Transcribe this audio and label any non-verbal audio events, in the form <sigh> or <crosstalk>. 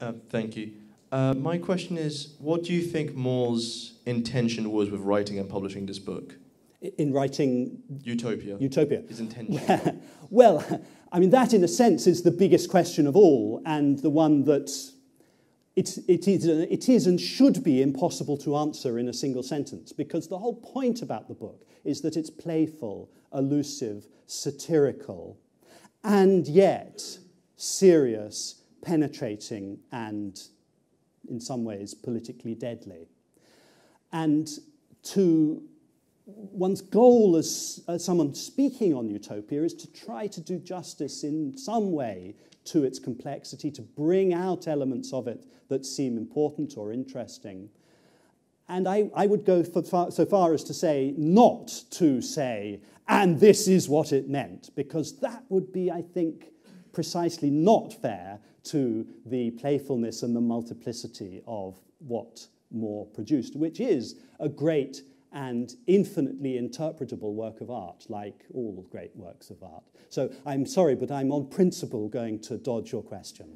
Uh, thank you. Uh, my question is what do you think More's intention was with writing and publishing this book? In writing Utopia. Utopia. His <laughs> intention. well, I mean, that in a sense is the biggest question of all, and the one that it, it, is, it is and should be impossible to answer in a single sentence, because the whole point about the book is that it's playful, elusive, satirical, and yet serious, penetrating, and in some ways politically deadly. And to one's goal as, as someone speaking on utopia is to try to do justice in some way to its complexity, to bring out elements of it that seem important or interesting. And I, I would go far, so far as to say, not to say, and this is what it meant, because that would be, I think, precisely not fair to the playfulness and the multiplicity of what Moore produced, which is a great and infinitely interpretable work of art, like all great works of art. So I'm sorry, but I'm on principle going to dodge your question.